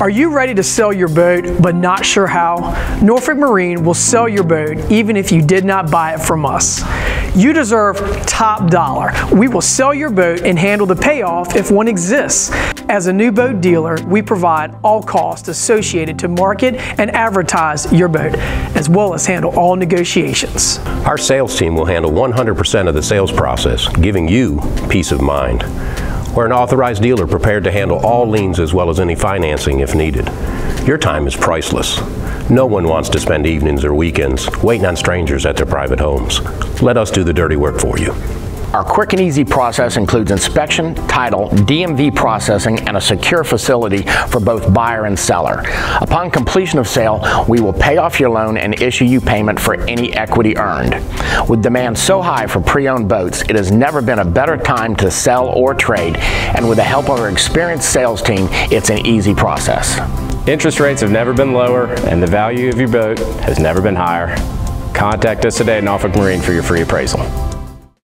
Are you ready to sell your boat but not sure how? Norfolk Marine will sell your boat even if you did not buy it from us. You deserve top dollar. We will sell your boat and handle the payoff if one exists. As a new boat dealer, we provide all costs associated to market and advertise your boat, as well as handle all negotiations. Our sales team will handle 100% of the sales process, giving you peace of mind. We're an authorized dealer prepared to handle all liens as well as any financing if needed. Your time is priceless. No one wants to spend evenings or weekends waiting on strangers at their private homes. Let us do the dirty work for you. Our quick and easy process includes inspection, title, DMV processing, and a secure facility for both buyer and seller. Upon completion of sale, we will pay off your loan and issue you payment for any equity earned. With demand so high for pre-owned boats, it has never been a better time to sell or trade, and with the help of our experienced sales team, it's an easy process. Interest rates have never been lower, and the value of your boat has never been higher. Contact us today at Norfolk Marine for your free appraisal.